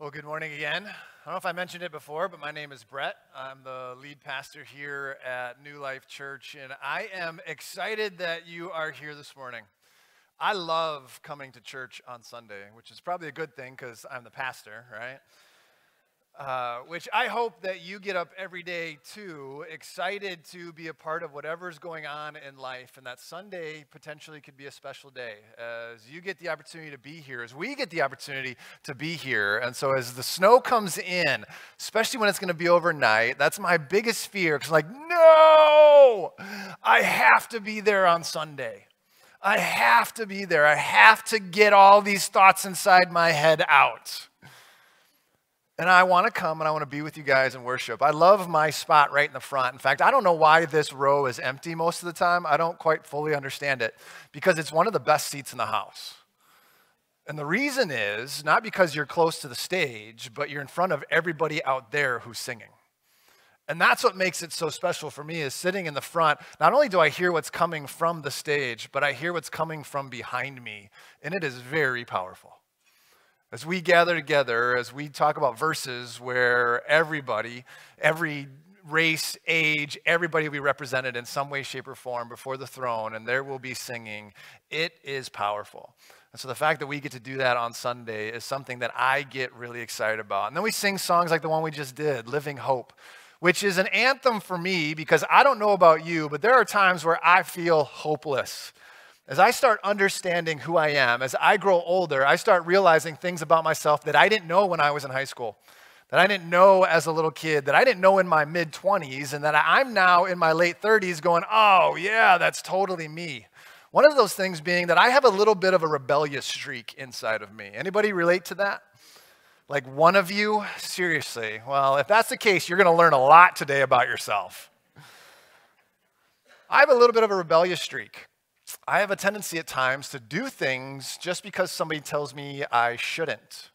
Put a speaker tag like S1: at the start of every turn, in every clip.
S1: Well, good morning again. I don't know if I mentioned it before, but my name is Brett. I'm the lead pastor here at New Life Church, and I am excited that you are here this morning. I love coming to church on Sunday, which is probably a good thing because I'm the pastor, right? Uh, which I hope that you get up every day too, excited to be a part of whatever's going on in life, and that Sunday potentially could be a special day as you get the opportunity to be here, as we get the opportunity to be here. And so, as the snow comes in, especially when it's going to be overnight, that's my biggest fear because, like, no, I have to be there on Sunday. I have to be there. I have to get all these thoughts inside my head out. And I want to come and I want to be with you guys and worship. I love my spot right in the front. In fact, I don't know why this row is empty most of the time. I don't quite fully understand it because it's one of the best seats in the house. And the reason is not because you're close to the stage, but you're in front of everybody out there who's singing. And that's what makes it so special for me is sitting in the front. Not only do I hear what's coming from the stage, but I hear what's coming from behind me, and it is very powerful. As we gather together, as we talk about verses where everybody, every race, age, everybody will be represented in some way, shape, or form before the throne, and there will be singing, it is powerful. And so the fact that we get to do that on Sunday is something that I get really excited about. And then we sing songs like the one we just did, Living Hope, which is an anthem for me because I don't know about you, but there are times where I feel hopeless. As I start understanding who I am, as I grow older, I start realizing things about myself that I didn't know when I was in high school, that I didn't know as a little kid, that I didn't know in my mid 20s, and that I'm now in my late 30s going, oh, yeah, that's totally me. One of those things being that I have a little bit of a rebellious streak inside of me. Anybody relate to that? Like one of you? Seriously. Well, if that's the case, you're going to learn a lot today about yourself. I have a little bit of a rebellious streak. I have a tendency at times to do things just because somebody tells me I shouldn't.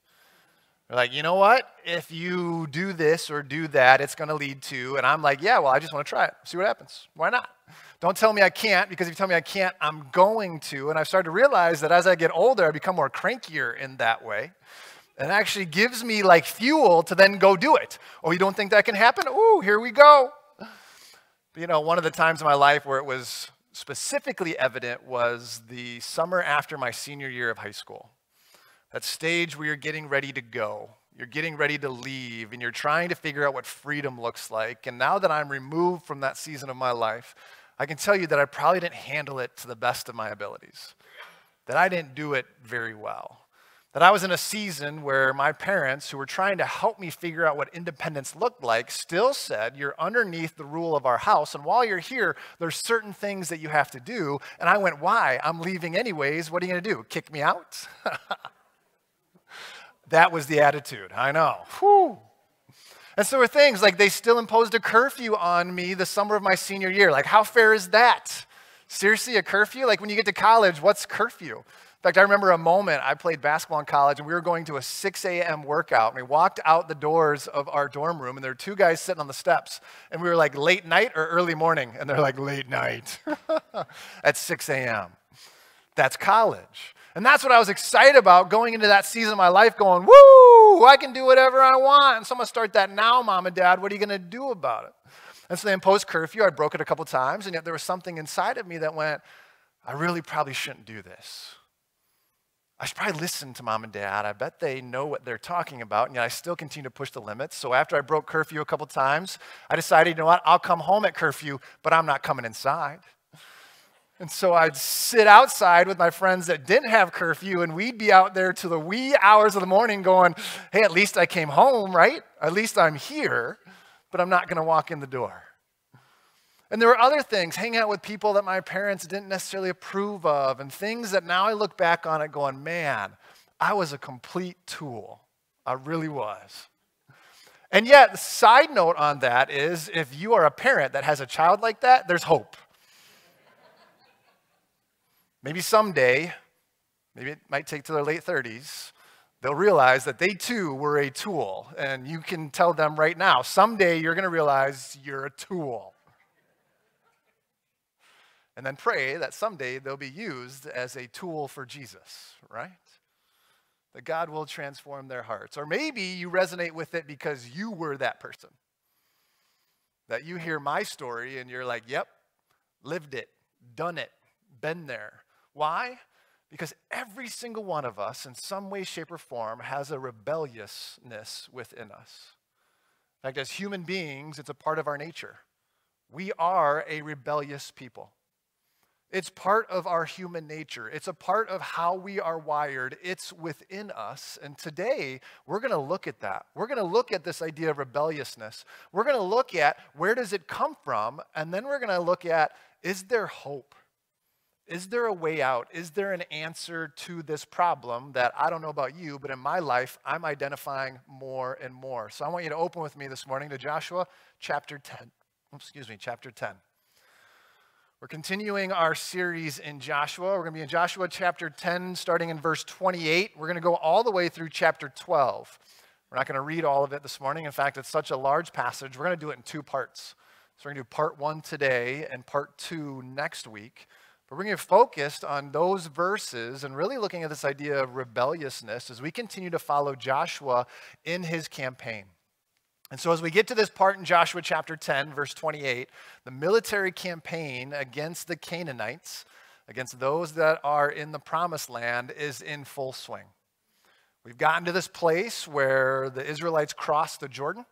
S1: They're like, you know what? If you do this or do that, it's going to lead to, and I'm like, yeah, well, I just want to try it, see what happens. Why not? Don't tell me I can't, because if you tell me I can't, I'm going to. And I've started to realize that as I get older, I become more crankier in that way. And actually gives me like fuel to then go do it. Oh, you don't think that can happen? Ooh, here we go. But, you know, one of the times in my life where it was specifically evident was the summer after my senior year of high school. That stage where you're getting ready to go, you're getting ready to leave, and you're trying to figure out what freedom looks like. And now that I'm removed from that season of my life, I can tell you that I probably didn't handle it to the best of my abilities, that I didn't do it very well that I was in a season where my parents, who were trying to help me figure out what independence looked like, still said, You're underneath the rule of our house. And while you're here, there's certain things that you have to do. And I went, Why? I'm leaving anyways. What are you going to do? Kick me out? that was the attitude. I know. Whew. And so were things like they still imposed a curfew on me the summer of my senior year. Like, how fair is that? Seriously, a curfew? Like, when you get to college, what's curfew? In fact, I remember a moment I played basketball in college and we were going to a 6 a.m. workout. And we walked out the doors of our dorm room and there were two guys sitting on the steps. And we were like, late night or early morning? And they're like, late night at 6 a.m. That's college. And that's what I was excited about going into that season of my life, going, woo, I can do whatever I want. And so I'm going to start that now, mom and dad. What are you going to do about it? And so they imposed curfew. I broke it a couple times, and yet there was something inside of me that went, I really probably shouldn't do this. I should probably listen to mom and dad. I bet they know what they're talking about, and yet I still continue to push the limits. So after I broke curfew a couple times, I decided, you know what, I'll come home at curfew, but I'm not coming inside. And so I'd sit outside with my friends that didn't have curfew, and we'd be out there to the wee hours of the morning going, hey, at least I came home, right? At least I'm here, but I'm not going to walk in the door. And there were other things, hanging out with people that my parents didn't necessarily approve of, and things that now I look back on it going, man, I was a complete tool. I really was. And yet, the side note on that is if you are a parent that has a child like that, there's hope. maybe someday, maybe it might take to their late 30s, they'll realize that they too were a tool. And you can tell them right now, someday you're going to realize you're a tool and then pray that someday they'll be used as a tool for Jesus, right? that God will transform their hearts. Or maybe you resonate with it because you were that person. That you hear my story and you're like, yep, lived it, done it, been there. Why? Because every single one of us, in some way, shape, or form, has a rebelliousness within us. In fact, as human beings, it's a part of our nature. We are a rebellious people. It's part of our human nature. It's a part of how we are wired. It's within us. And today, we're going to look at that. We're going to look at this idea of rebelliousness. We're going to look at where does it come from? And then we're going to look at is there hope? Is there a way out? Is there an answer to this problem that I don't know about you, but in my life, I'm identifying more and more? So I want you to open with me this morning to Joshua chapter 10. Excuse me, chapter 10. We're continuing our series in Joshua. We're going to be in Joshua chapter 10, starting in verse 28. We're going to go all the way through chapter 12. We're not going to read all of it this morning. In fact, it's such a large passage. We're going to do it in two parts. So we're going to do part one today and part two next week. But we're going to get focused on those verses and really looking at this idea of rebelliousness as we continue to follow Joshua in his campaign. And so, as we get to this part in Joshua chapter 10, verse 28, the military campaign against the Canaanites, against those that are in the promised land, is in full swing. We've gotten to this place where the Israelites crossed the Jordan.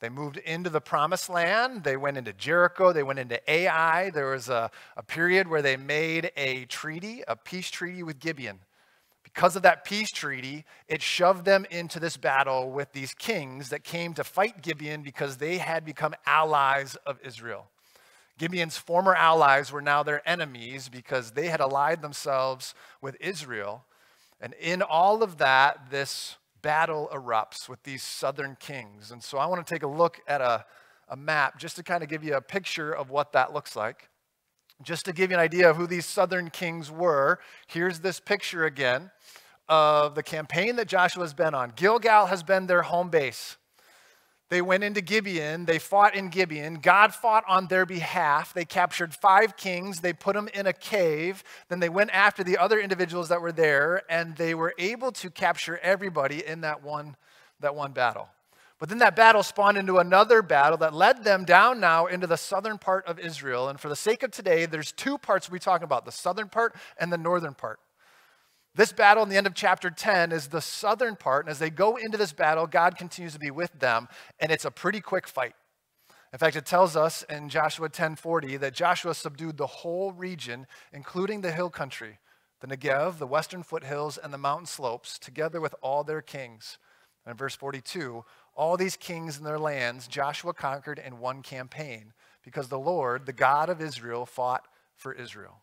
S1: They moved into the promised land. They went into Jericho. They went into Ai. There was a, a period where they made a treaty, a peace treaty with Gibeon. Because of that peace treaty, it shoved them into this battle with these kings that came to fight Gibeon because they had become allies of Israel. Gibeon's former allies were now their enemies because they had allied themselves with Israel. And in all of that, this battle erupts with these southern kings. And so I want to take a look at a, a map just to kind of give you a picture of what that looks like. Just to give you an idea of who these southern kings were, here's this picture again of the campaign that Joshua has been on. Gilgal has been their home base. They went into Gibeon. They fought in Gibeon. God fought on their behalf. They captured five kings. They put them in a cave. Then they went after the other individuals that were there, and they were able to capture everybody in that one, that one battle. But then that battle spawned into another battle that led them down now into the southern part of Israel. And for the sake of today, there's two parts we're talking about the southern part and the northern part. This battle in the end of chapter 10 is the southern part. And as they go into this battle, God continues to be with them. And it's a pretty quick fight. In fact, it tells us in Joshua 10:40 that Joshua subdued the whole region, including the hill country, the Negev, the western foothills, and the mountain slopes, together with all their kings. And in verse 42, all these kings and their lands Joshua conquered in one campaign because the Lord, the God of Israel, fought for Israel.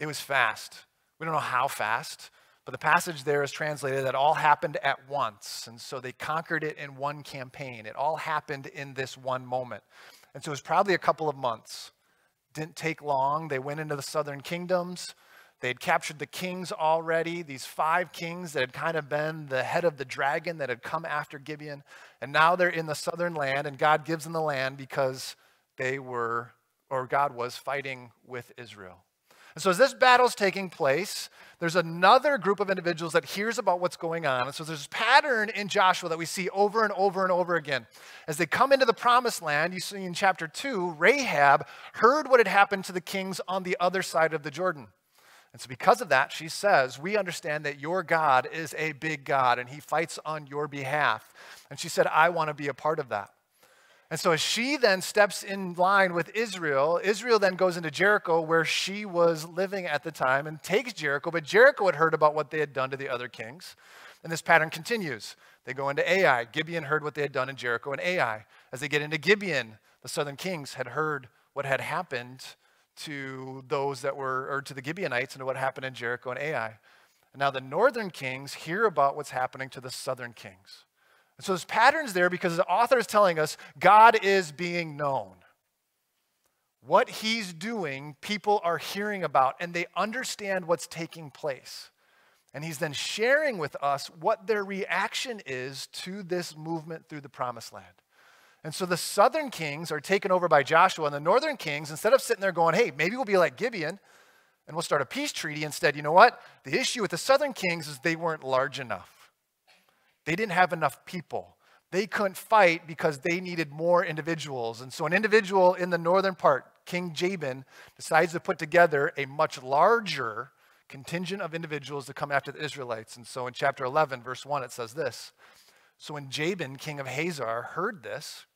S1: It was fast. We don't know how fast, but the passage there is translated that all happened at once. And so they conquered it in one campaign. It all happened in this one moment. And so it was probably a couple of months. Didn't take long. They went into the southern kingdoms. They had captured the kings already, these five kings that had kind of been the head of the dragon that had come after Gibeon. And now they're in the southern land, and God gives them the land because they were, or God was fighting with Israel. And so as this battle's taking place, there's another group of individuals that hears about what's going on. And so there's this pattern in Joshua that we see over and over and over again. As they come into the promised land, you see in chapter 2, Rahab heard what had happened to the kings on the other side of the Jordan. And so, because of that, she says, We understand that your God is a big God and he fights on your behalf. And she said, I want to be a part of that. And so, as she then steps in line with Israel, Israel then goes into Jericho, where she was living at the time, and takes Jericho. But Jericho had heard about what they had done to the other kings. And this pattern continues. They go into Ai. Gibeon heard what they had done in Jericho and Ai. As they get into Gibeon, the southern kings had heard what had happened to those that were, or to the Gibeonites and what happened in Jericho and Ai. And now the northern kings hear about what's happening to the southern kings. And so there's patterns there because the author is telling us God is being known. What he's doing, people are hearing about and they understand what's taking place. And he's then sharing with us what their reaction is to this movement through the promised land. And so the southern kings are taken over by Joshua, and the northern kings, instead of sitting there going, hey, maybe we'll be like Gibeon, and we'll start a peace treaty instead. You know what? The issue with the southern kings is they weren't large enough. They didn't have enough people. They couldn't fight because they needed more individuals. And so an individual in the northern part, King Jabin, decides to put together a much larger contingent of individuals to come after the Israelites. And so in chapter 11, verse 1, it says this So when Jabin, king of Hazor, heard this,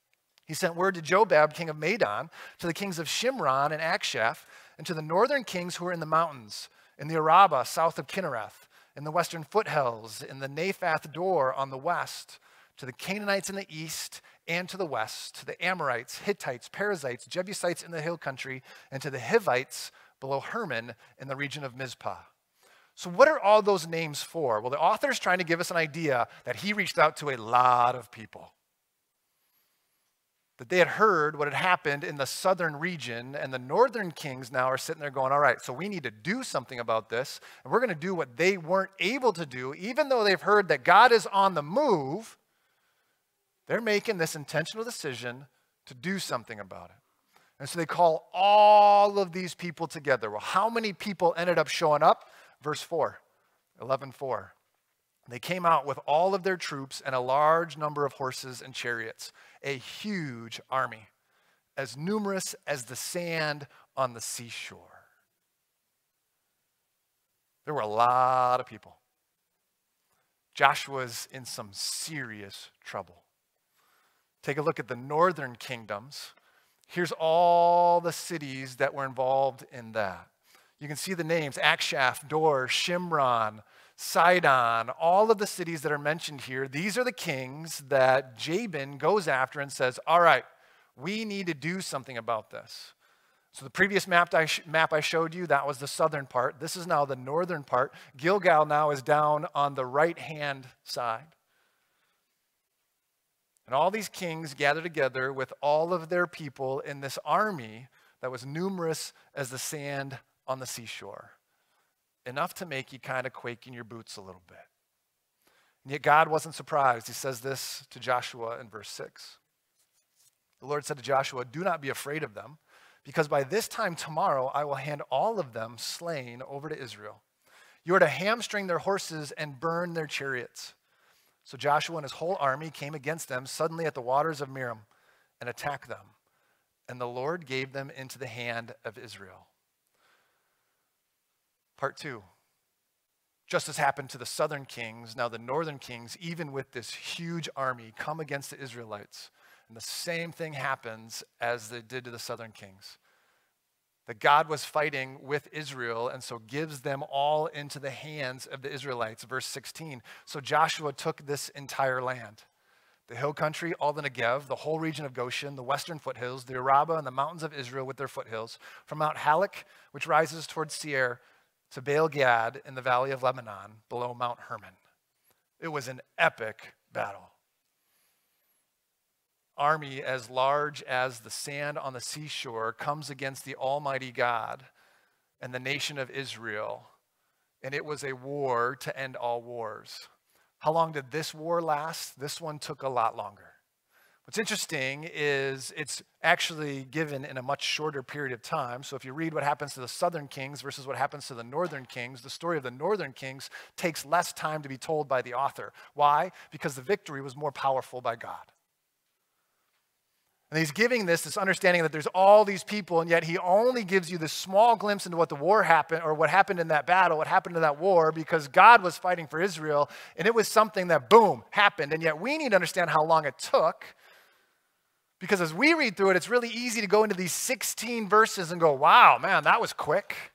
S1: he sent word to Jobab, king of Madon, to the kings of Shimron and Akshaph, and to the northern kings who were in the mountains, in the Arabah, south of Kinnereth, in the western foothills, in the Naphath Dor on the west, to the Canaanites in the east and to the west, to the Amorites, Hittites, Perizzites, Jebusites in the hill country, and to the Hivites below Hermon in the region of Mizpah. So, what are all those names for? Well, the author is trying to give us an idea that he reached out to a lot of people. That they had heard what had happened in the southern region, and the northern kings now are sitting there going, All right, so we need to do something about this, and we're going to do what they weren't able to do, even though they've heard that God is on the move. They're making this intentional decision to do something about it. And so they call all of these people together. Well, how many people ended up showing up? Verse 4, 11 4. They came out with all of their troops and a large number of horses and chariots, a huge army, as numerous as the sand on the seashore. There were a lot of people. Joshua's in some serious trouble. Take a look at the northern kingdoms. Here's all the cities that were involved in that. You can see the names Akshaph, Dor, Shimron, Sidon, all of the cities that are mentioned here. These are the kings that Jabin goes after and says, All right, we need to do something about this. So the previous map I, map I showed you, that was the southern part. This is now the northern part. Gilgal now is down on the right hand side. And all these kings gathered together with all of their people in this army that was numerous as the sand on the seashore. Enough to make you kind of quake in your boots a little bit. And yet God wasn't surprised. He says this to Joshua in verse 6. The Lord said to Joshua, Do not be afraid of them, because by this time tomorrow I will hand all of them slain over to Israel. You are to hamstring their horses and burn their chariots. So Joshua and his whole army came against them suddenly at the waters of Merom and attacked them. And the Lord gave them into the hand of Israel. Part two. Just as happened to the southern kings, now the northern kings, even with this huge army, come against the Israelites. And the same thing happens as they did to the southern kings that God was fighting with Israel and so gives them all into the hands of the Israelites. Verse 16. So Joshua took this entire land the hill country, all the Negev, the whole region of Goshen, the western foothills, the Arabah, and the mountains of Israel with their foothills, from Mount Halak, which rises towards Seir, to Baal Gad in the valley of Lebanon, below Mount Hermon. It was an epic battle army as large as the sand on the seashore comes against the Almighty God and the nation of Israel. And it was a war to end all wars. How long did this war last? This one took a lot longer. What's interesting is it's actually given in a much shorter period of time. So if you read what happens to the southern kings versus what happens to the northern kings, the story of the northern kings takes less time to be told by the author. Why? Because the victory was more powerful by God. And he's giving this, this understanding that there's all these people, and yet he only gives you this small glimpse into what the war happened, or what happened in that battle, what happened in that war, because God was fighting for Israel, and it was something that, boom, happened. And yet we need to understand how long it took, because as we read through it, it's really easy to go into these 16 verses and go, wow, man, that was quick.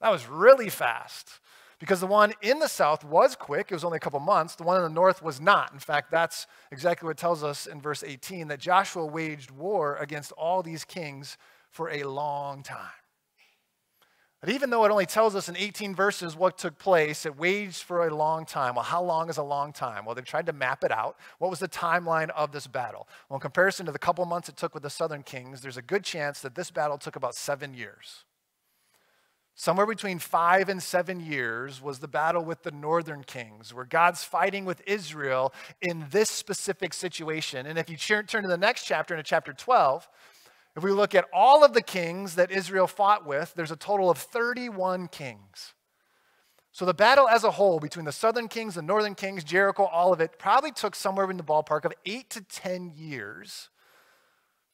S1: That was really fast. Because the one in the south was quick, it was only a couple months. The one in the north was not. In fact, that's exactly what tells us in verse 18 that Joshua waged war against all these kings for a long time. But even though it only tells us in 18 verses what took place, it waged for a long time. Well, how long is a long time? Well, they've tried to map it out. What was the timeline of this battle? Well, in comparison to the couple months it took with the southern kings, there's a good chance that this battle took about seven years. Somewhere between five and seven years was the battle with the northern kings, where God's fighting with Israel in this specific situation. And if you turn to the next chapter, into chapter 12, If we look at all of the kings that Israel fought with, there's a total of 31 kings. So the battle as a whole between the southern kings, the northern kings, Jericho, all of it, probably took somewhere in the ballpark of eight to 10 years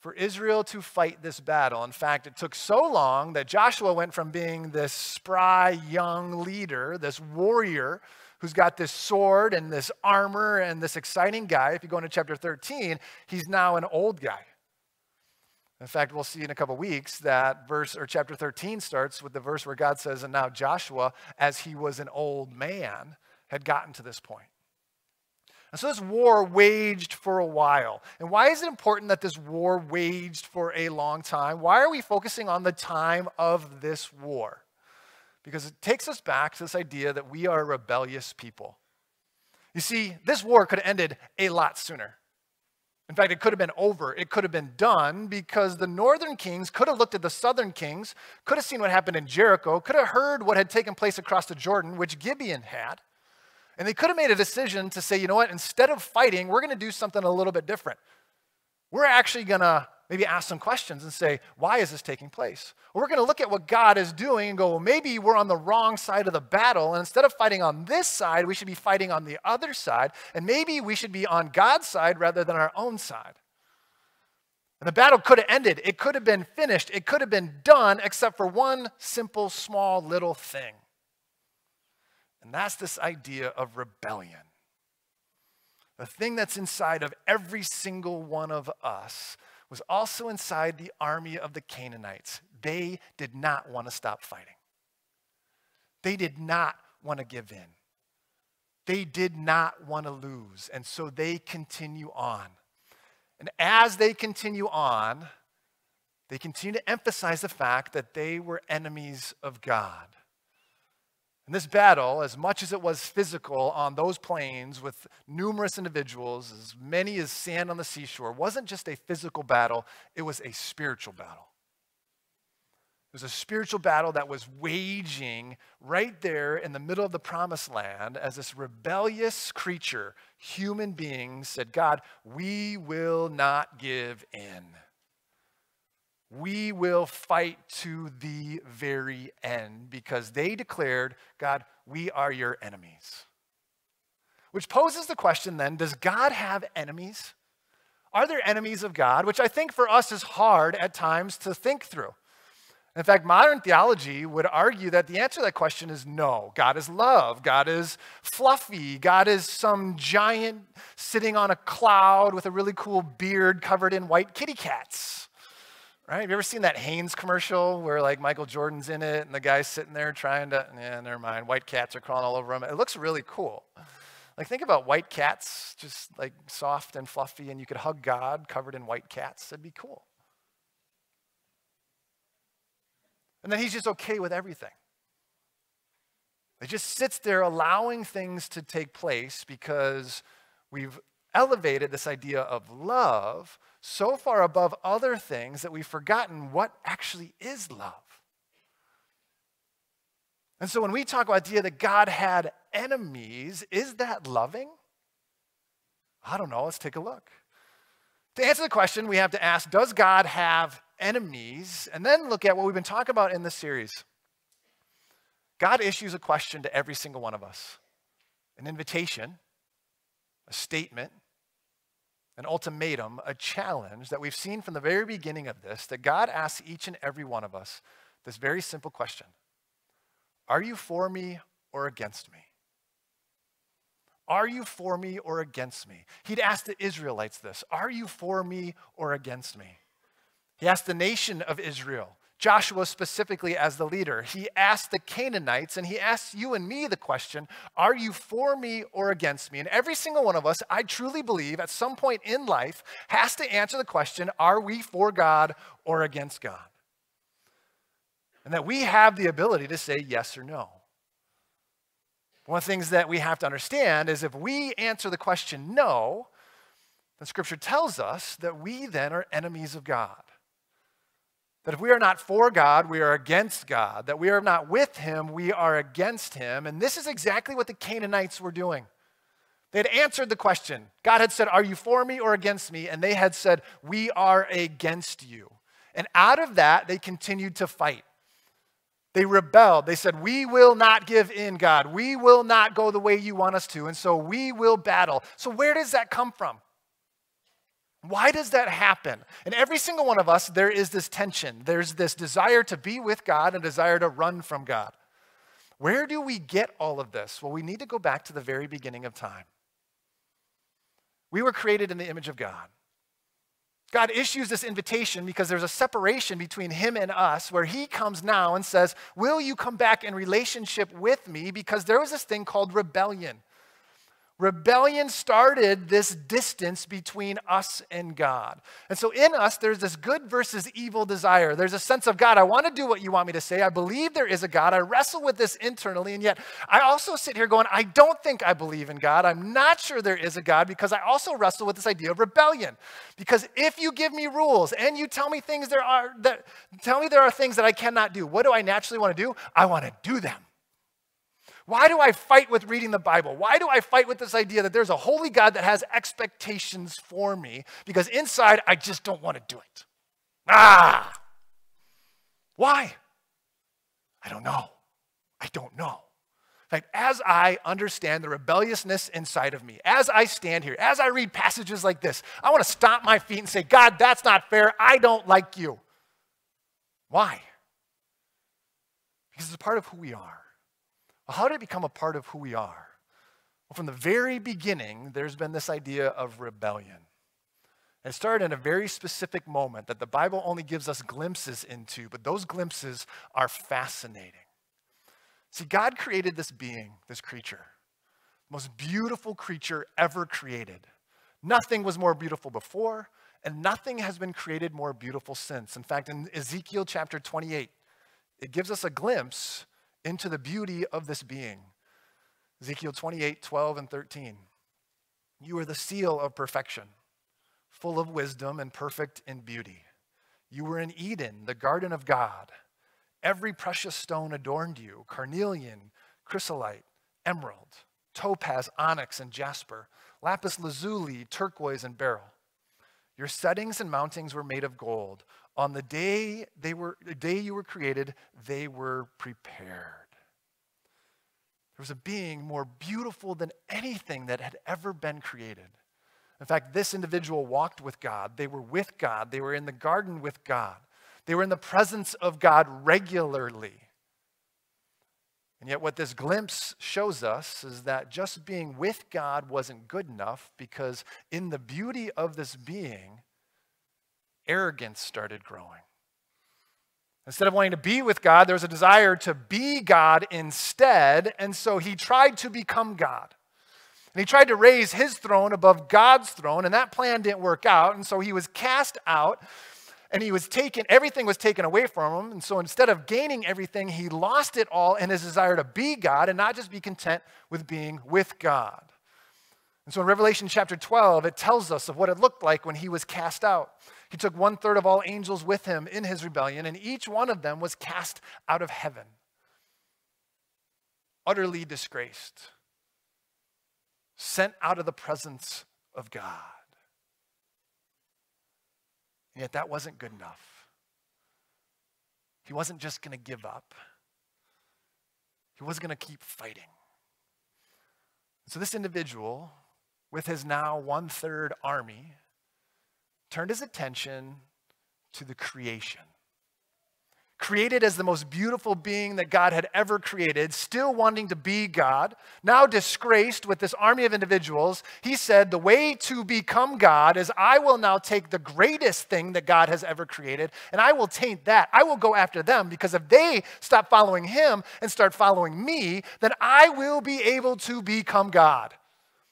S1: for Israel to fight this battle. In fact, it took so long that Joshua went from being this spry young leader, this warrior who's got this sword and this armor and this exciting guy. If you go into chapter 13, he's now an old guy. In fact, we'll see in a couple weeks that verse or chapter 13 starts with the verse where God says, And now Joshua, as he was an old man, had gotten to this point. And so this war waged for a while. And why is it important that this war waged for a long time? Why are we focusing on the time of this war? Because it takes us back to this idea that we are a rebellious people. You see, this war could have ended a lot sooner. In fact, it could have been over. It could have been done because the northern kings could have looked at the southern kings, could have seen what happened in Jericho, could have heard what had taken place across the Jordan, which Gibeon had. And they could have made a decision to say, you know what, instead of fighting, we're going to do something a little bit different. We're actually going to maybe ask some questions and say, why is this taking place? We're going to look at what God is doing and go, well, maybe we're on the wrong side of the battle. And instead of fighting on this side, we should be fighting on the other side. And maybe we should be on God's side rather than our own side. And the battle could have ended. It could have been finished. It could have been done, except for one simple, small, little thing. And that's this idea of rebellion. The thing that's inside of every single one of us was also inside the army of the Canaanites. They did not want to stop fighting, they did not want to give in. They did not want to lose. And so they continue on. And as they continue on, they continue to emphasize the fact that they were enemies of God. And this battle, as much as it was physical on those plains with numerous individuals, as many as sand on the seashore, wasn't just a physical battle, it was a spiritual battle. It was a spiritual battle that was waging right there in the middle of the promised land as this rebellious creature, human beings, said, God, we will not give in we will fight to the very end because they declared, God, we are your enemies. Which poses the question then does God have enemies? Are there enemies of God? Which I think for us is hard at times to think through. In fact, modern theology would argue that the answer to that question is no. God is love. God is fluffy. God is some giant sitting on a cloud with a really cool beard covered in white kitty cats right? Have you ever seen that Hanes commercial where like Michael Jordan's in it and the guy's sitting there trying to, yeah, never mind, white cats are crawling all over him. It looks really cool. Like think about white cats, just like soft and fluffy, and you could hug God covered in white cats. That'd be cool. And then he's just okay with everything. He just sits there allowing things to take place because we've elevated this idea of love so far above other things that we've forgotten what actually is love. And so when we talk about the idea that God had enemies, is that loving? I don't know. Let's take a look. To answer the question, we have to ask Does God have enemies? And then look at what we've been talking about in this series. God issues a question to every single one of us an invitation, a statement, an ultimatum, a challenge that we've seen from the very beginning of this that God asks each and every one of us this very simple question Are you for me or against me? Are you for me or against me? He'd ask the Israelites this Are you for me or against me? He asked the nation of Israel, Joshua specifically as the leader. He asked the Canaanites and he asked you and me the question Are you for me or against me? And every single one of us, I truly believe, at some point in life, has to answer the question Are we for God or against God? And that we have the ability to say yes or no. One of the things that we have to understand is if we answer the question no, then Scripture tells us that we then are enemies of God. That if we are not for God, we are against God. That we are not with Him, we are against Him. And this is exactly what the Canaanites were doing. They had answered the question. God had said, Are you for me or against me? And they had said, We are against you. And out of that, they continued to fight. They rebelled. They said, We will not give in, God. We will not go the way you want us to. And so we will battle. So, where does that come from? Why does that happen? In every single one of us, there is this tension. There's this desire to be with God and desire to run from God. Where do we get all of this? Well, we need to go back to the very beginning of time. We were created in the image of God. God issues this invitation because there's a separation between him and us where he comes now and says, Will you come back in relationship with me? Because there was this thing called rebellion. Rebellion started this distance between us and God. And so in us, there's this good versus evil desire. There's a sense of God, I want to do what you want me to say. I believe there is a God. I wrestle with this internally. And yet, I also sit here going, I don't think I believe in God. I'm not sure there is a God because I also wrestle with this idea of rebellion. Because if you give me rules and you tell me things there are, that, tell me there are things that I cannot do, what do I naturally want to do? I want to do them. Why do I fight with reading the Bible? Why do I fight with this idea that there's a holy God that has expectations for me? Because inside, I just don't want to do it. Ah! Why? I don't know. I don't know. In fact, as I understand the rebelliousness inside of me, as I stand here, as I read passages like this, I want to stomp my feet and say, God, that's not fair. I don't like you. Why? Because it's a part of who we are. How did it become a part of who we are? Well, from the very beginning, there's been this idea of rebellion. It started in a very specific moment that the Bible only gives us glimpses into, but those glimpses are fascinating. See, God created this being, this creature, most beautiful creature ever created. Nothing was more beautiful before, and nothing has been created more beautiful since. In fact, in Ezekiel chapter 28, it gives us a glimpse into the beauty of this being. Ezekiel 28 12 and 13. You are the seal of perfection, full of wisdom and perfect in beauty. You were in Eden, the garden of God. Every precious stone adorned you carnelian, chrysolite, emerald, topaz, onyx, and jasper, lapis lazuli, turquoise, and beryl. Your settings and mountings were made of gold. On the day they were the day you were created, they were prepared. There was a being more beautiful than anything that had ever been created. In fact, this individual walked with God. They were with God. They were in the garden with God. They were in the presence of God regularly. And yet, what this glimpse shows us is that just being with God wasn't good enough because, in the beauty of this being, arrogance started growing. Instead of wanting to be with God, there was a desire to be God instead. And so he tried to become God. And he tried to raise his throne above God's throne, and that plan didn't work out. And so he was cast out and he was taken, everything was taken away from him. And so instead of gaining everything, he lost it all in his desire to be God and not just be content with being with God. And so in Revelation chapter 12, it tells us of what it looked like when he was cast out. He took one third of all angels with him in his rebellion, and each one of them was cast out of heaven, utterly disgraced, sent out of the presence of God. And yet that wasn't good enough. He wasn't just going to give up, he was going to keep fighting. So, this individual, with his now one third army, turned his attention to the creation. Created as the most beautiful being that God had ever created, still wanting to be God, now disgraced with this army of individuals, he said, The way to become God is I will now take the greatest thing that God has ever created and I will taint that. I will go after them because if they stop following him and start following me, then I will be able to become God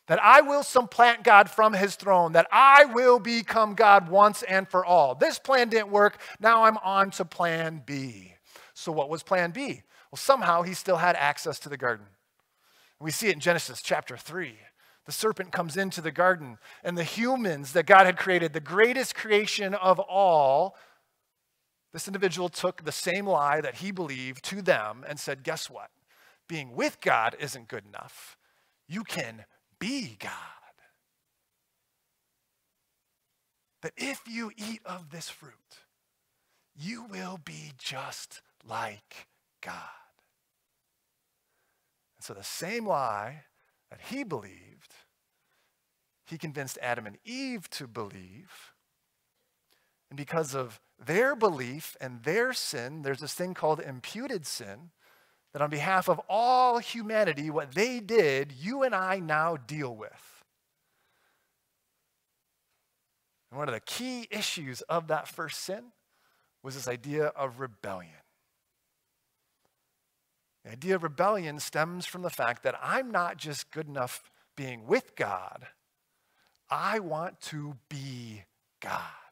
S1: that I will supplant God from his throne, that I will become God once and for all. This plan didn't work. Now I'm on to plan B. So, what was plan B? Well, somehow he still had access to the garden. We see it in Genesis chapter 3. The serpent comes into the garden, and the humans that God had created, the greatest creation of all, this individual took the same lie that he believed to them and said, Guess what? Being with God isn't good enough. You can be God. That if you eat of this fruit, you will be just like God. And so the same lie that he believed, he convinced Adam and Eve to believe. And because of their belief and their sin, there's this thing called imputed sin that on behalf of all humanity, what they did, you and I now deal with. And one of the key issues of that first sin was this idea of rebellion. The idea of rebellion stems from the fact that I'm not just good enough being with God, I want to be God.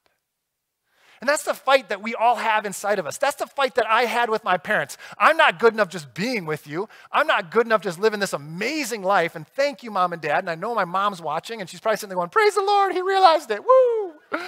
S1: And that's the fight that we all have inside of us. That's the fight that I had with my parents. I'm not good enough just being with you. I'm not good enough just living this amazing life. And thank you, mom and dad. And I know my mom's watching, and she's probably sitting there going, Praise the Lord, he realized it. Woo!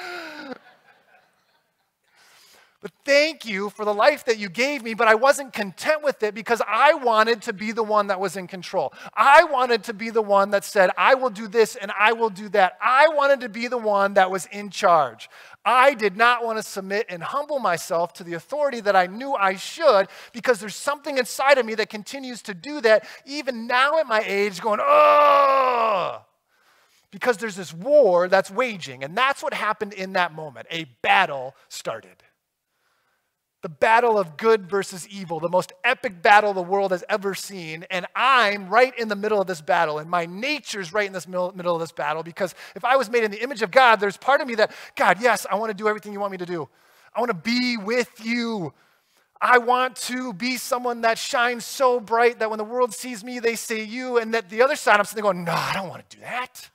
S1: But thank you for the life that you gave me, but I wasn't content with it because I wanted to be the one that was in control. I wanted to be the one that said, I will do this and I will do that. I wanted to be the one that was in charge. I did not want to submit and humble myself to the authority that I knew I should because there's something inside of me that continues to do that even now at my age, going, oh, because there's this war that's waging. And that's what happened in that moment. A battle started the battle of good versus evil, the most epic battle the world has ever seen. And I'm right in the middle of this battle, and my nature's right in this middle, of this battle because if I was made in the image of God, there's part of me that, God, yes, I want to do everything you want me to do. I want to be with you. I want to be someone that shines so bright that when the world sees me, they say you. And that the other side, I'm sitting going, no, I don't want to do that.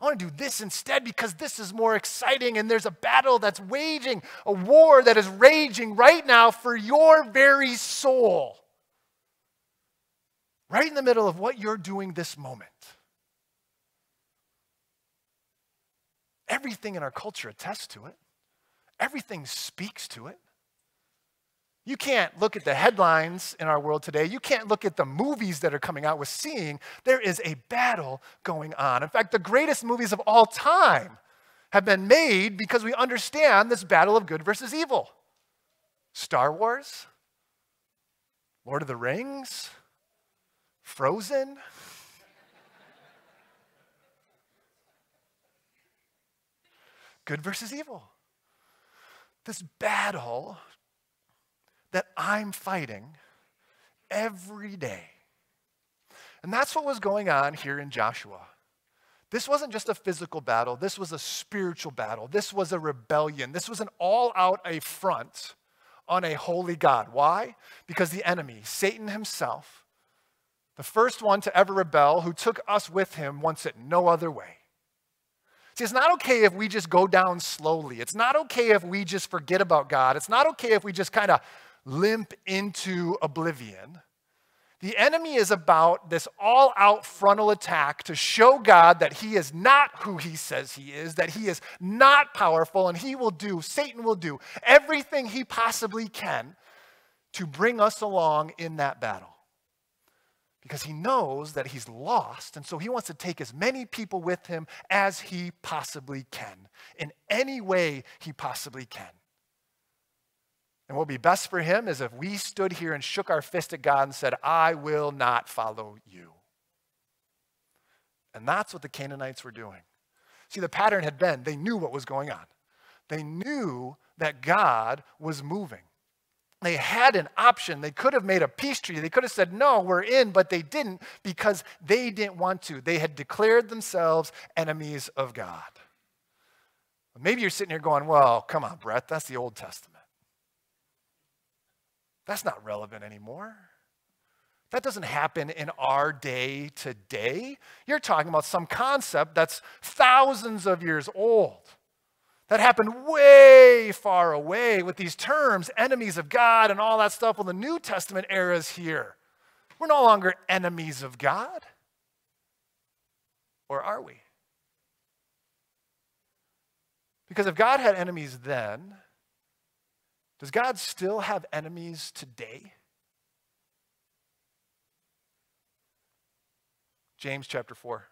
S1: I want to do this instead because this is more exciting and there's a battle that's waging, a war that is raging right now for your very soul. Right in the middle of what you're doing this moment. Everything in our culture attests to it, everything speaks to it. You can't look at the headlines in our world today. You can't look at the movies that are coming out with seeing there is a battle going on. In fact, the greatest movies of all time have been made because we understand this battle of good versus evil. Star Wars, Lord of the Rings, Frozen. good versus evil. This battle that I'm fighting every day. And that's what was going on here in Joshua. This wasn't just a physical battle, this was a spiritual battle. This was a rebellion. This was an all out affront on a holy God. Why? Because the enemy, Satan himself, the first one to ever rebel, who took us with him, wants it no other way. See, it's not okay if we just go down slowly. It's not okay if we just forget about God. It's not okay if we just kind of limp into oblivion. The enemy is about this all out frontal attack to show God that he is not who he says he is, that he is not powerful, and he will do, Satan will do everything he possibly can to bring us along in that battle. Because he knows that he's lost, and so he wants to take as many people with him as he possibly can, in any way he possibly can. And what would be best for him is if we stood here and shook our fist at God and said, I will not follow you. And that's what the Canaanites were doing. See, the pattern had been they knew what was going on, they knew that God was moving. They had an option. They could have made a peace treaty. They could have said, No, we're in, but they didn't because they didn't want to. They had declared themselves enemies of God. Maybe you're sitting here going, Well, come on, Brett, that's the Old Testament. That's not relevant anymore. That doesn't happen in our day today. You're talking about some concept that's thousands of years old. That happened way far away with these terms, enemies of God and all that stuff. Well, the New Testament era is here. We're no longer enemies of God. Or are we? Because if God had enemies then, does God still have enemies today? James chapter 4.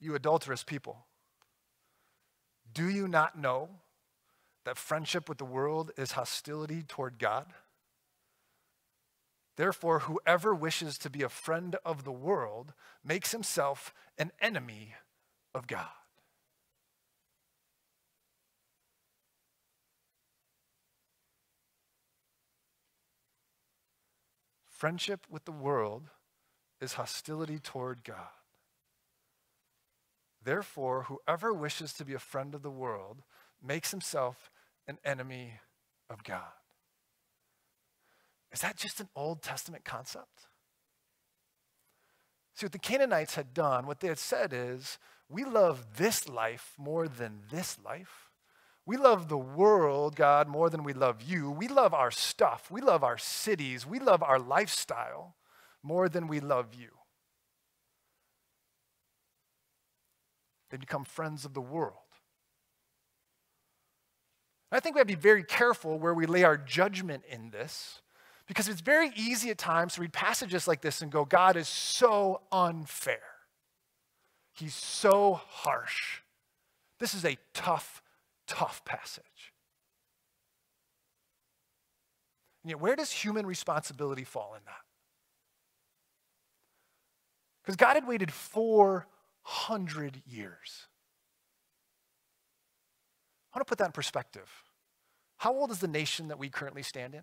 S1: You adulterous people, Do you not know that friendship with the world is hostility toward God? Therefore, whoever wishes to be a friend of the world makes himself an enemy of God. Friendship with the world is hostility toward God. Therefore, whoever wishes to be a friend of the world makes himself an enemy of God. Is that just an Old Testament concept? See, what the Canaanites had done, what they had said is, we love this life more than this life. We love the world, God, more than we love you. We love our stuff. We love our cities. We love our lifestyle more than we love you. They become friends of the world. I think we have to be very careful where we lay our judgment in this because it's very easy at times to read passages like this and go, God is so unfair. He's so harsh. This is a tough, tough passage. And yet, where does human responsibility fall in that? Because God had waited 400 years. I want to put that in perspective. How old is the nation that we currently stand in?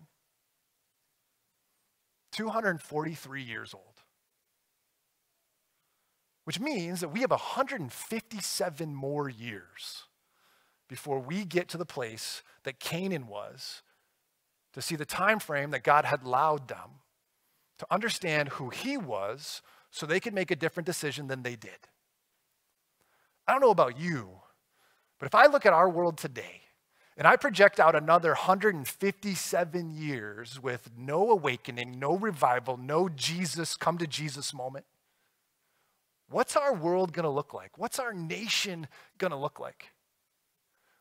S1: 243 years old. Which means that we have 157 more years before we get to the place that Canaan was to see the time frame that God had allowed them to understand who he was so they could make a different decision than they did. I don't know about you, but if I look at our world today and I project out another 157 years with no awakening, no revival, no Jesus, come to Jesus moment, what's our world going to look like? What's our nation going to look like?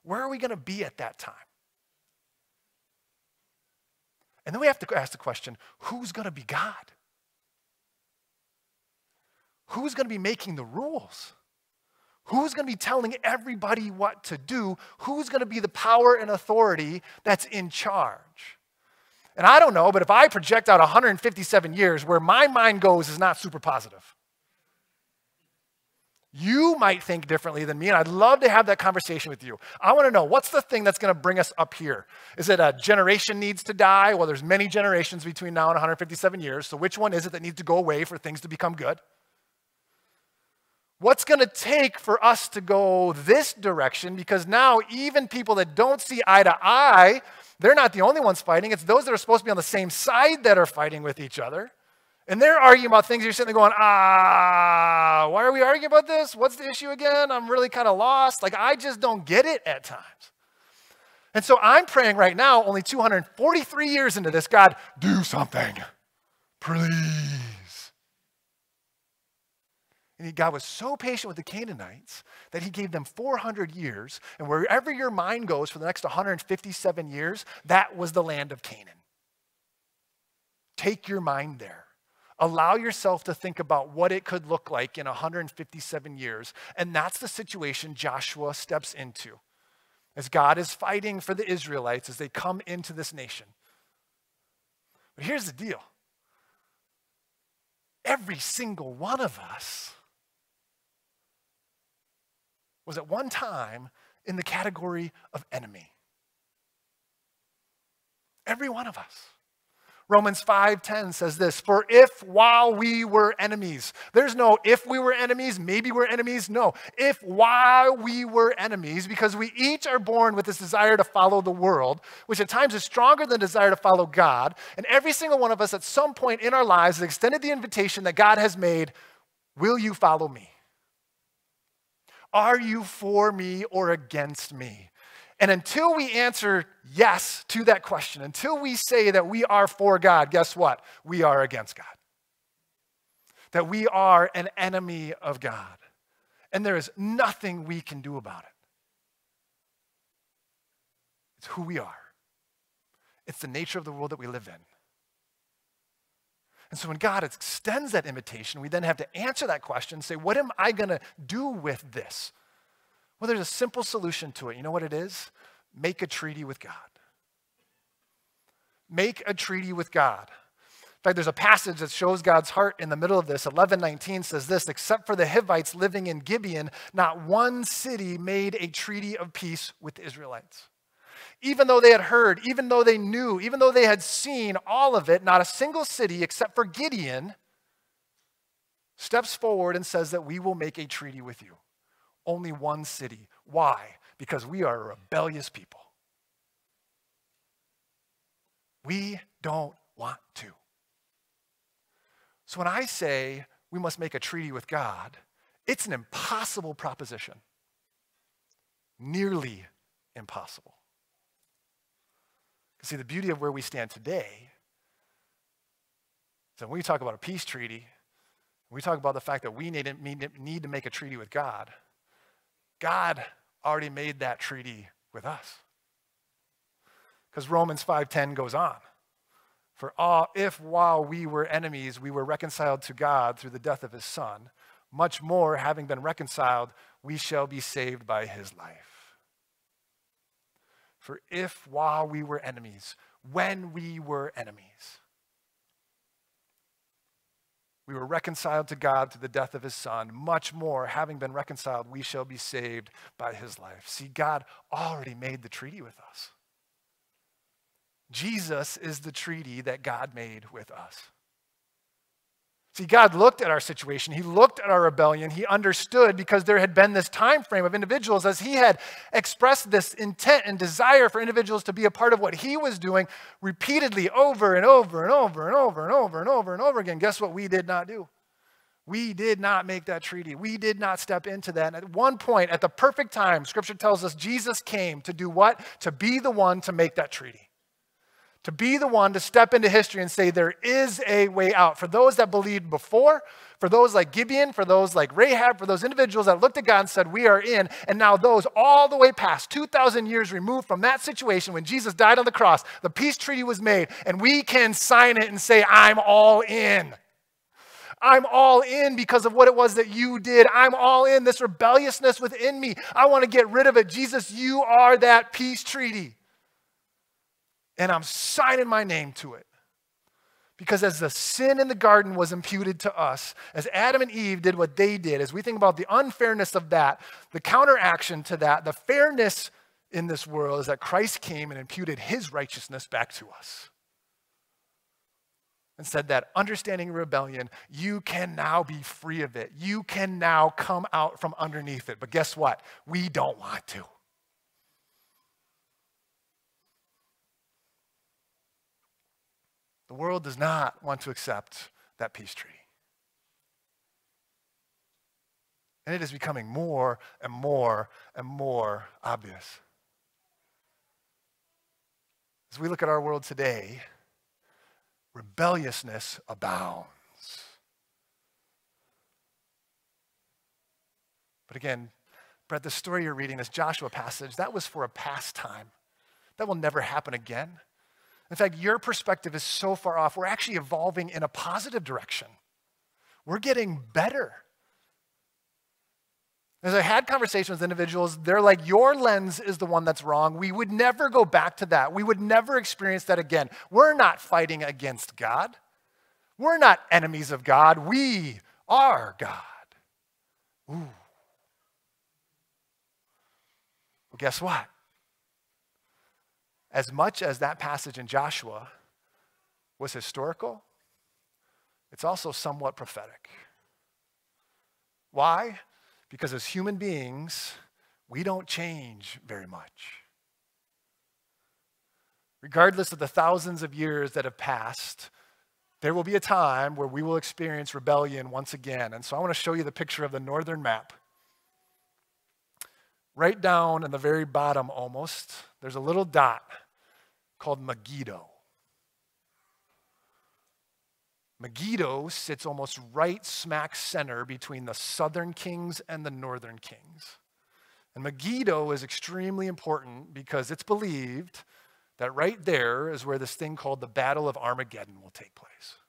S1: Where are we going to be at that time? And then we have to ask the question who's going to be God? Who's going to be making the rules? Who's going to be telling everybody what to do? Who's going to be the power and authority that's in charge? And I don't know, but if I project out 157 years, where my mind goes is not super positive. You might think differently than me, and I'd love to have that conversation with you. I want to know what's the thing that's going to bring us up here? Is it a generation needs to die? Well, there's many generations between now and 157 years, so which one is it that needs to go away for things to become good? What's going to take for us to go this direction? Because now, even people that don't see eye to eye, they're not the only ones fighting. It's those that are supposed to be on the same side that are fighting with each other. And they're arguing about things you're sitting there going, ah, why are we arguing about this? What's the issue again? I'm really kind of lost. Like, I just don't get it at times. And so I'm praying right now, only 243 years into this, God, do something. Please. And God was so patient with the Canaanites that he gave them 400 years. And wherever your mind goes for the next 157 years, that was the land of Canaan. Take your mind there. Allow yourself to think about what it could look like in 157 years. And that's the situation Joshua steps into as God is fighting for the Israelites as they come into this nation. But here's the deal every single one of us was at one time in the category of enemy. Every one of us. Romans 5:10 says this, "For if while we were enemies." There's no if we were enemies, maybe we're enemies. No. If while we were enemies because we each are born with this desire to follow the world, which at times is stronger than desire to follow God, and every single one of us at some point in our lives has extended the invitation that God has made, "Will you follow me?" Are you for me or against me? And until we answer yes to that question, until we say that we are for God, guess what? We are against God. That we are an enemy of God. And there is nothing we can do about it. It's who we are, it's the nature of the world that we live in. And so when God extends that invitation, we then have to answer that question and say, what am I going to do with this? Well, there's a simple solution to it. You know what it is? Make a treaty with God. Make a treaty with God. In fact, there's a passage that shows God's heart in the middle of this. 1119 says this Except for the Hivites living in Gibeon, not one city made a treaty of peace with the Israelites. Even though they had heard, even though they knew, even though they had seen all of it, not a single city except for Gibeon steps forward and says that we will make a treaty with you. Only one city. Why? Because we are a rebellious people. We don't want to. So when I say we must make a treaty with God, it's an impossible proposition. Nearly impossible. See, the beauty of where we stand today is that when we talk about a peace treaty, we talk about the fact that we need need to make a treaty with God. God already made that treaty with us. Because Romans 5:10 goes on. For all, if while we were enemies, we were reconciled to God through the death of his son, much more, having been reconciled, we shall be saved by his life. For if while we were enemies, when we were enemies, we were reconciled to God through the death of his son, much more, having been reconciled, we shall be saved by his life. See, God already made the treaty with us. Jesus is the treaty that God made with us. See, God looked at our situation. He looked at our rebellion. He understood because there had been this time frame of individuals as he had expressed this intent and desire for individuals to be a part of what he was doing repeatedly over and over and over and over and over and over and over again. Guess what we did not do? We did not make that treaty. We did not step into that. And at one point, at the perfect time, scripture tells us Jesus came to do what? To be the one to make that treaty to be the one to step into history and say there is a way out. For those that believed before, for those like Gibeon, for those like Rahab, for those individuals that looked at God and said, We are in. And now, those all the way past 2,000 years removed from that situation when Jesus died on the cross, the peace treaty was made, and we can sign it and say, I'm all in. I'm all in because of what it was that you did. I'm all in this rebelliousness within me. I want to get rid of it. Jesus, you are that peace treaty and I'm signing my name to it. Because as the sin in the garden was imputed to us, as Adam and Eve did what they did, as we think about the unfairness of that, the counteraction to that, the fairness in this world is that Christ came and imputed his righteousness back to us. And said that understanding rebellion, you can now be free of it. You can now come out from underneath it. But guess what? We don't want to. The world does not want to accept that peace treaty. And it is becoming more and more and more obvious. As we look at our world today, rebelliousness abounds. But again, Brett, the story you're reading, this Joshua passage, that was for a past time. That will never happen again. In fact, your perspective is so far off. We're actually evolving in a positive direction. We're getting better. As I had conversations with individuals, they're like, Your lens is the one that's wrong. We would never go back to that. We would never experience that again. We're not fighting against God. We're not enemies of God. We are God. Ooh. Well, guess what? As much as that passage in Joshua was historical, it's also somewhat prophetic. Why? Because as human beings, we don't change very much. Regardless of the thousands of years that have passed, there will be a time where we will experience rebellion once again. And so I want to show you the picture of the northern map. Right down in the very bottom almost, there's a little dot called Megiddo. Megiddo sits almost right smack center between the southern kings and the northern kings. And Megiddo is extremely important because it's believed that right there is where this thing called the Battle of Armageddon will take place.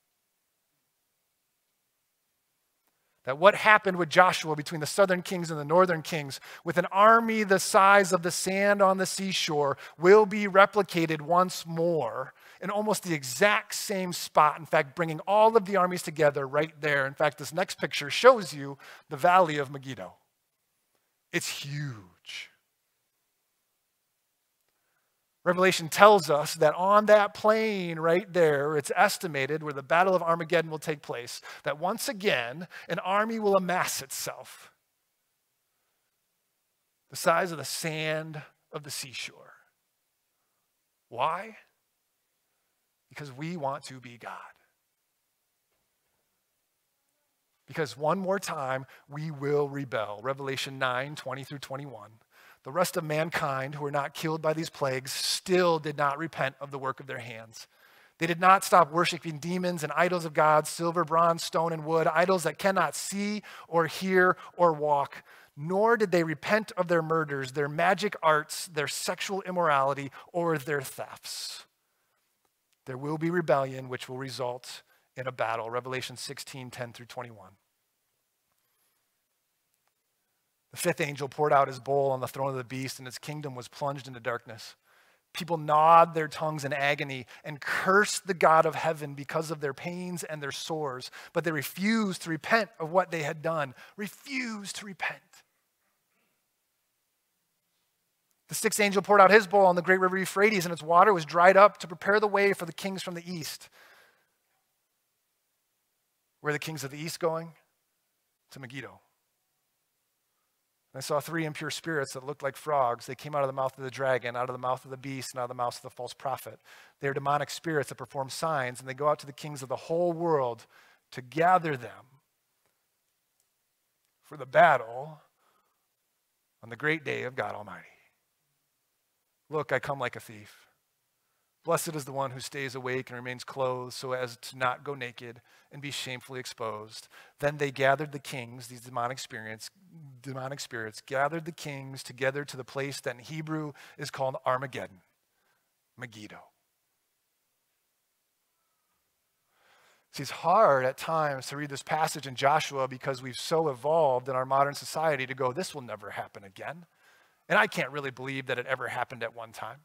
S2: That what happened with Joshua between the southern kings and the northern kings, with an army the size of the sand on the seashore, will be replicated once more in almost the exact same spot. In fact, bringing all of the armies together right there. In fact, this next picture shows you the valley of Megiddo. It's huge. Revelation tells us that on that plain right there, it's estimated where the Battle of Armageddon will take place, that once again, an army will amass itself the size of the sand of the seashore. Why? Because we want to be God. Because one more time, we will rebel. Revelation 9 20 through 21. The rest of mankind who were not killed by these plagues still did not repent of the work of their hands. They did not stop worshiping demons and idols of gods, silver, bronze, stone, and wood, idols that cannot see or hear or walk. Nor did they repent of their murders, their magic arts, their sexual immorality, or their thefts. There will be rebellion, which will result in a battle. Revelation 16 10 through 21. The fifth angel poured out his bowl on the throne of the beast, and its kingdom was plunged into darkness. People gnawed their tongues in agony and cursed the God of heaven because of their pains and their sores, but they refused to repent of what they had done. Refused to repent. The sixth angel poured out his bowl on the great river Euphrates, and its water was dried up to prepare the way for the kings from the east. Where are the kings of the east going? To Megiddo. I saw three impure spirits that looked like frogs. They came out of the mouth of the dragon, out of the mouth of the beast, and out of the mouth of the false prophet. They are demonic spirits that perform signs, and they go out to the kings of the whole world to gather them for the battle on the great day of God Almighty. Look, I come like a thief. Blessed is the one who stays awake and remains clothed so as to not go naked and be shamefully exposed. Then they gathered the kings, these demonic spirits, demonic spirits, gathered the kings together to the place that in Hebrew is called Armageddon, Megiddo. See, it's hard at times to read this passage in Joshua because we've so evolved in our modern society to go, this will never happen again. And I can't really believe that it ever happened at one time.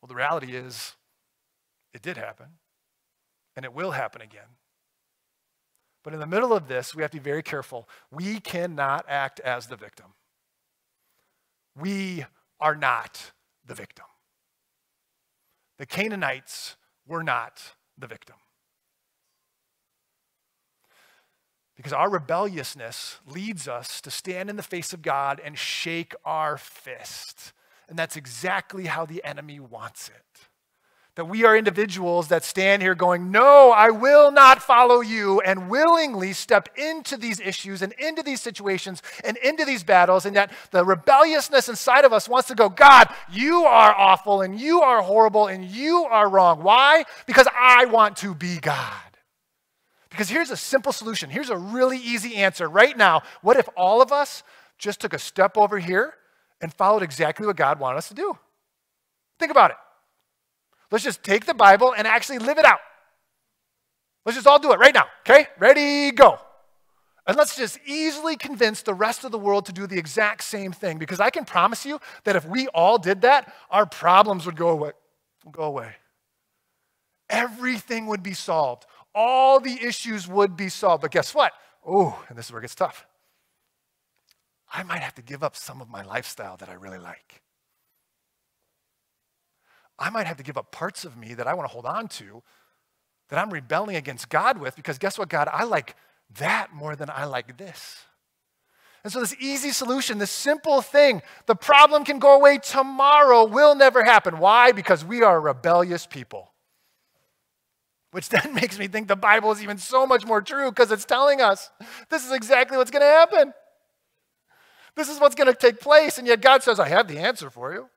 S2: Well, the reality is, it did happen, and it will happen again. But in the middle of this, we have to be very careful. We cannot act as the victim. We are not the victim. The Canaanites were not the victim. Because our rebelliousness leads us to stand in the face of God and shake our fist. And that's exactly how the enemy wants it. That we are individuals that stand here going, No, I will not follow you, and willingly step into these issues and into these situations and into these battles. And that the rebelliousness inside of us wants to go, God, you are awful and you are horrible and you are wrong. Why? Because I want to be God. Because here's a simple solution. Here's a really easy answer right now. What if all of us just took a step over here and followed exactly what God wanted us to do? Think about it. Let's just take the Bible and actually live it out. Let's just all do it right now, okay? Ready, go. And let's just easily convince the rest of the world to do the exact same thing because I can promise you that if we all did that, our problems would go away. Go away. Everything would be solved all the issues would be solved. But guess what? Oh, and this is where it gets tough. I might have to give up some of my lifestyle that I really like. I might have to give up parts of me that I want to hold on to that I'm rebelling against God with because guess what, God? I like that more than I like this. And so, this easy solution, this simple thing, the problem can go away tomorrow, will never happen. Why? Because we are rebellious people. Which then makes me think the Bible is even so much more true because it's telling us this is exactly what's going to happen. This is what's going to take place. And yet God says, I have the answer for you.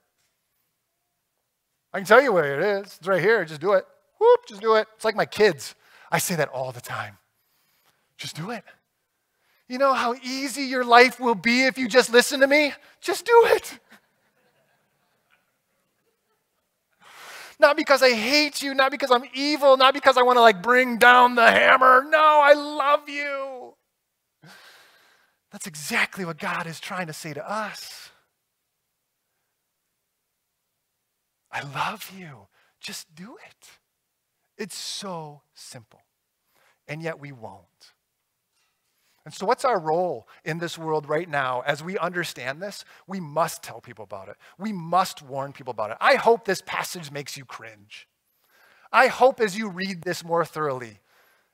S2: I can tell you where it is. It's right here. Just do it. Whoop, just do it. It's like my kids. I say that all the time. Just do it. You know how easy your life will be if you just listen to me? Just do it. Not because I hate you, not because I'm evil, not because I want to like bring down the hammer. No, I love you. That's exactly what God is trying to say to us. I love you. Just do it. It's so simple. And yet we won't. And so, what's our role in this world right now as we understand this? We must tell people about it. We must warn people about it. I hope this passage makes you cringe. I hope as you read this more thoroughly,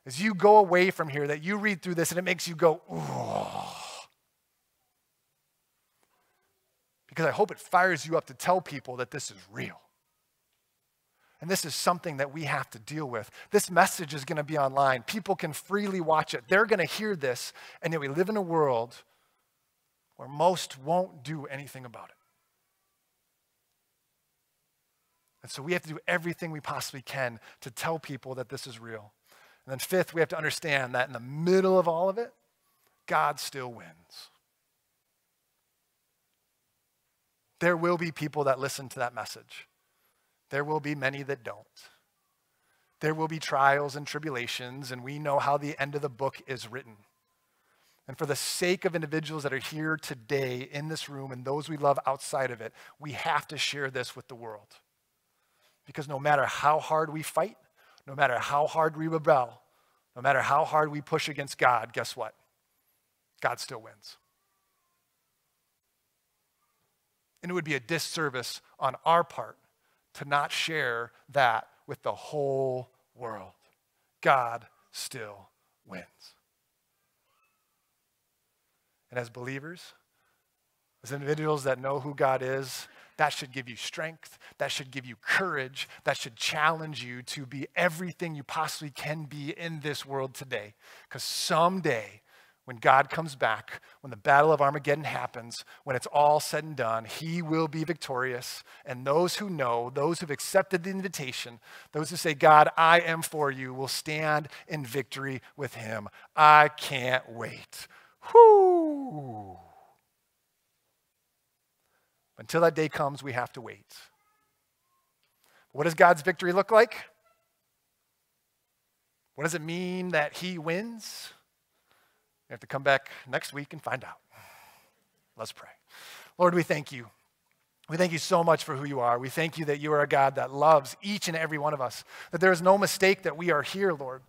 S2: as you go away from here, that you read through this and it makes you go, ooh. Because I hope it fires you up to tell people that this is real. And this is something that we have to deal with. This message is going to be online. People can freely watch it. They're going to hear this. And yet we live in a world where most won't do anything about it. And so we have to do everything we possibly can to tell people that this is real. And then, fifth, we have to understand that in the middle of all of it, God still wins. There will be people that listen to that message. There will be many that don't. There will be trials and tribulations, and we know how the end of the book is written. And for the sake of individuals that are here today in this room and those we love outside of it, we have to share this with the world. Because no matter how hard we fight, no matter how hard we rebel, no matter how hard we push against God, guess what? God still wins. And it would be a disservice on our part to not share that with the whole world. God still wins. And as believers, as individuals that know who God is, that should give you strength. That should give you courage. That should challenge you to be everything you possibly can be in this world today. Because someday, when God comes back, when the battle of Armageddon happens, when it's all said and done, he will be victorious. And those who know, those who've accepted the invitation, those who say, God, I am for you, will stand in victory with him. I can't wait. Whoo! Until that day comes, we have to wait. What does God's victory look like? What does it mean that he wins? We have to come back next week and find out. Let's pray. Lord, we thank you. We thank you so much for who you are. We thank you that you are a God that loves each and every one of us, that there is no mistake that we are here, Lord.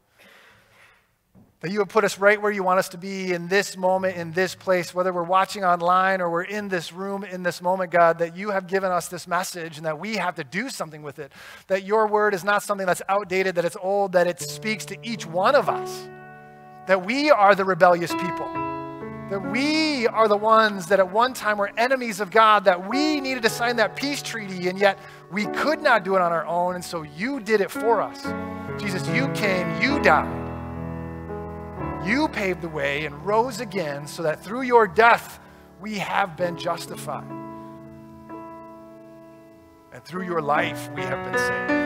S2: That you have put us right where you want us to be in this moment, in this place, whether we're watching online or we're in this room in this moment, God, that you have given us this message and that we have to do something with it. That your word is not something that's outdated, that it's old, that it speaks to each one of us that we are the rebellious people, that we are the ones that at one time were enemies of God, that we needed to sign that peace treaty, and yet we could not do it on our own, and so you did it for us. Jesus, you came, you died. You paved the way and rose again so that through your death we have been justified. And through your life we have been saved.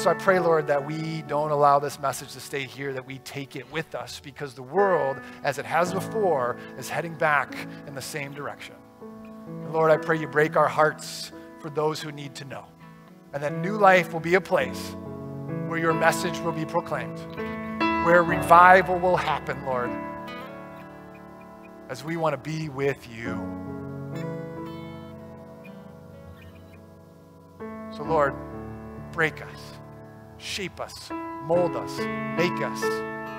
S2: And so I pray, Lord, that we don't allow this message to stay here, that we take it with us because the world, as it has before, is heading back in the same direction. And Lord, I pray you break our hearts for those who need to know. And that new life will be a place where your message will be proclaimed, where revival will happen, Lord, as we want to be with you. So, Lord, break us shape us, mold us, make us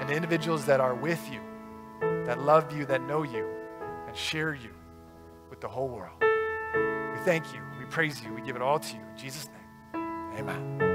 S2: into individuals that are with you, that love you, that know you, and share you with the whole world. We thank you. We praise you. We give it all to you. In Jesus' name, amen.